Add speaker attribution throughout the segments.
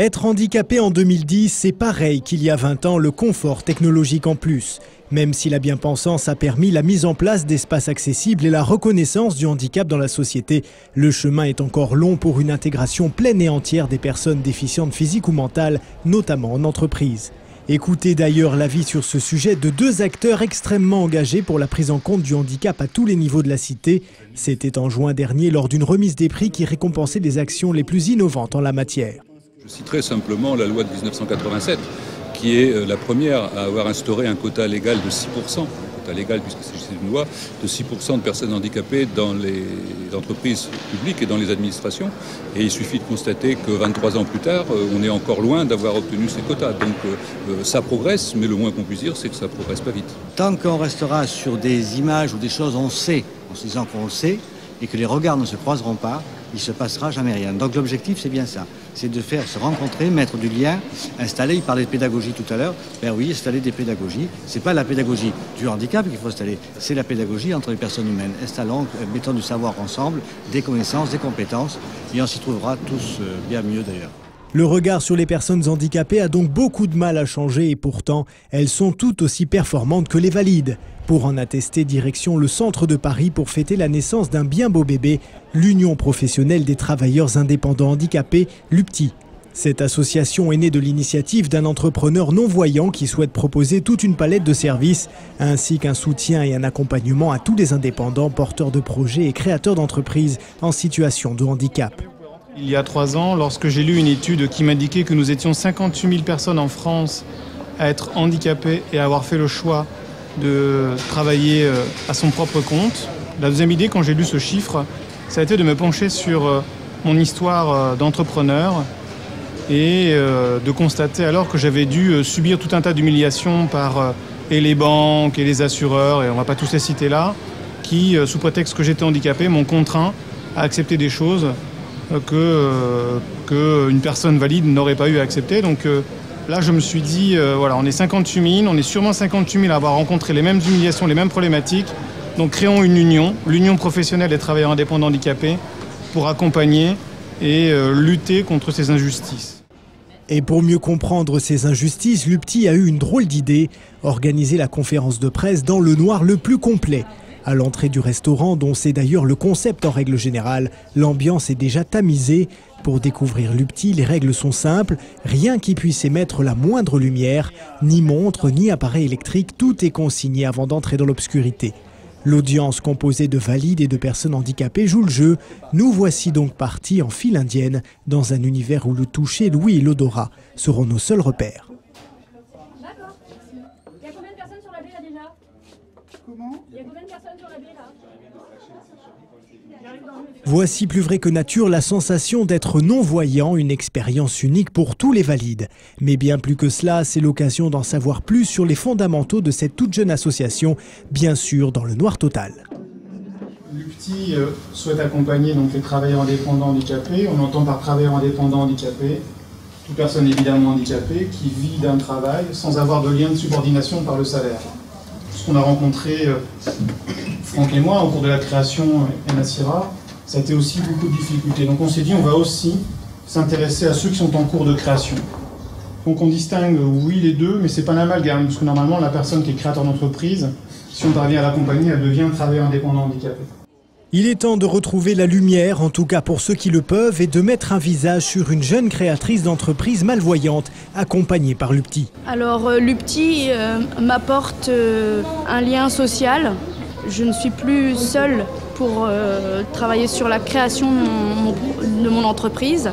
Speaker 1: Être handicapé en 2010, c'est pareil qu'il y a 20 ans, le confort technologique en plus. Même si la bien-pensance a permis la mise en place d'espaces accessibles et la reconnaissance du handicap dans la société, le chemin est encore long pour une intégration pleine et entière des personnes déficientes physiques ou mentales, notamment en entreprise. Écoutez d'ailleurs l'avis sur ce sujet de deux acteurs extrêmement engagés pour la prise en compte du handicap à tous les niveaux de la cité. C'était en juin dernier lors d'une remise des prix qui récompensait les actions les plus innovantes en la matière.
Speaker 2: Je citerai simplement la loi de 1987 qui est euh, la première à avoir instauré un quota légal de 6%, un quota légal puisque c'est une loi, de 6% de personnes handicapées dans les entreprises publiques et dans les administrations. Et il suffit de constater que 23 ans plus tard, euh, on est encore loin d'avoir obtenu ces quotas. Donc euh, ça progresse, mais le moins qu'on puisse dire, c'est que ça progresse pas vite.
Speaker 3: Tant qu'on restera sur des images ou des choses on sait, en se disant qu'on le sait, et que les regards ne se croiseront pas, il ne se passera jamais rien. Donc l'objectif, c'est bien ça. C'est de faire se rencontrer, mettre du lien, installer, il parlait de pédagogie tout à l'heure, ben oui, installer des pédagogies. Ce n'est pas la pédagogie du handicap qu'il faut installer, c'est la pédagogie entre les personnes humaines. Installons, euh, mettons du savoir ensemble, des connaissances, des compétences, et on s'y trouvera tous euh, bien mieux d'ailleurs.
Speaker 1: Le regard sur les personnes handicapées a donc beaucoup de mal à changer et pourtant, elles sont toutes aussi performantes que les valides. Pour en attester, direction le centre de Paris pour fêter la naissance d'un bien beau bébé, l'Union professionnelle des travailleurs indépendants handicapés, l'UPTI. Cette association est née de l'initiative d'un entrepreneur non-voyant qui souhaite proposer toute une palette de services, ainsi qu'un soutien et un accompagnement à tous les indépendants, porteurs de projets et créateurs d'entreprises en situation de handicap.
Speaker 4: Il y a trois ans, lorsque j'ai lu une étude qui m'indiquait que nous étions 58 000 personnes en France à être handicapées et à avoir fait le choix de travailler euh, à son propre compte, la deuxième idée, quand j'ai lu ce chiffre, ça a été de me pencher sur euh, mon histoire euh, d'entrepreneur et de constater alors que j'avais dû subir tout un tas d'humiliations par et les banques et les assureurs, et on ne va pas tous les citer là, qui, sous prétexte que j'étais handicapé, m'ont contraint à accepter des choses que, que une personne valide n'aurait pas eu à accepter. Donc là, je me suis dit, euh, voilà, on est 58 000, on est sûrement 58 000 à avoir rencontré les mêmes humiliations, les mêmes problématiques. Donc créons une union, l'union professionnelle des travailleurs indépendants handicapés, pour accompagner et euh, lutter contre ces injustices.
Speaker 1: Et pour mieux comprendre ces injustices, Lupti a eu une drôle d'idée, organiser la conférence de presse dans le noir le plus complet. À l'entrée du restaurant, dont c'est d'ailleurs le concept en règle générale, l'ambiance est déjà tamisée. Pour découvrir Lupti, les règles sont simples, rien qui puisse émettre la moindre lumière, ni montre, ni appareil électrique, tout est consigné avant d'entrer dans l'obscurité. L'audience composée de valides et de personnes handicapées joue le jeu. Nous voici donc partis en file indienne, dans un univers où le toucher, l'ouïe et l'odorat seront nos seuls repères. Voici plus vrai que nature la sensation d'être non-voyant, une expérience unique pour tous les valides. Mais bien plus que cela, c'est l'occasion d'en savoir plus sur les fondamentaux de cette toute jeune association, bien sûr dans le noir total.
Speaker 4: L'UPTI euh, souhaite accompagner donc, les travailleurs indépendants handicapés. On entend par travailleurs indépendants handicapés toute personne évidemment handicapée qui vit d'un travail sans avoir de lien de subordination par le salaire. Ce qu'on a rencontré, euh, Franck et moi, au cours de la création euh, Enasira, ça a été aussi beaucoup de difficultés. Donc on s'est dit, on va aussi s'intéresser à ceux qui sont en cours de création. Donc on distingue, oui, les deux, mais c'est pas un amalgame, parce que normalement, la personne qui est créateur d'entreprise, si on parvient à l'accompagner, elle devient travailleur indépendant handicapé.
Speaker 1: Il est temps de retrouver la lumière, en tout cas pour ceux qui le peuvent, et de mettre un visage sur une jeune créatrice d'entreprise malvoyante, accompagnée par Lupti.
Speaker 5: Alors euh, Lupti euh, m'apporte euh, un lien social. Je ne suis plus seule pour travailler sur la création de mon, entreprise.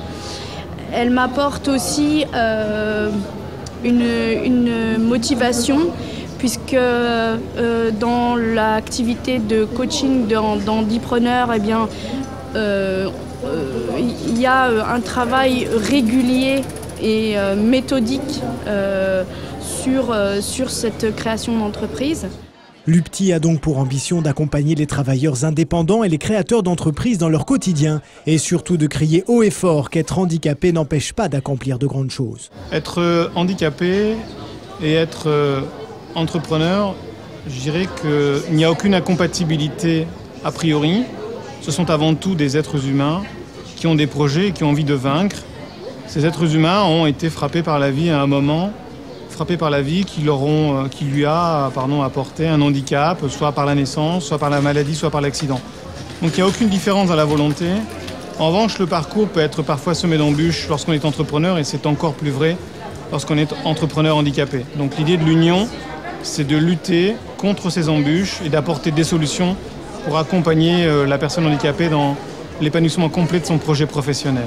Speaker 5: Elle m'apporte aussi une, motivation puisque euh, dans l'activité de coaching d'entrepreneurs, eh bien, il y a un travail régulier et méthodique sur, sur cette création d'entreprise.
Speaker 1: L'UPTI a donc pour ambition d'accompagner les travailleurs indépendants et les créateurs d'entreprises dans leur quotidien et surtout de crier haut et fort qu'être handicapé n'empêche pas d'accomplir de grandes choses.
Speaker 4: Être euh, handicapé et être euh, entrepreneur Je dirais qu'il n'y a aucune incompatibilité a priori. Ce sont avant tout des êtres humains qui ont des projets et qui ont envie de vaincre. Ces êtres humains ont été frappés par la vie à un moment, frappés par la vie qui, leur ont, euh, qui lui a pardon, apporté un handicap, soit par la naissance, soit par la maladie, soit par l'accident. Donc il n'y a aucune différence dans la volonté. En revanche, le parcours peut être parfois semé d'embûches lorsqu'on est entrepreneur et c'est encore plus vrai lorsqu'on est entrepreneur handicapé. Donc l'idée de l'union, c'est de lutter contre ces embûches et d'apporter des solutions pour accompagner euh, la personne handicapée dans l'épanouissement complet de son projet professionnel.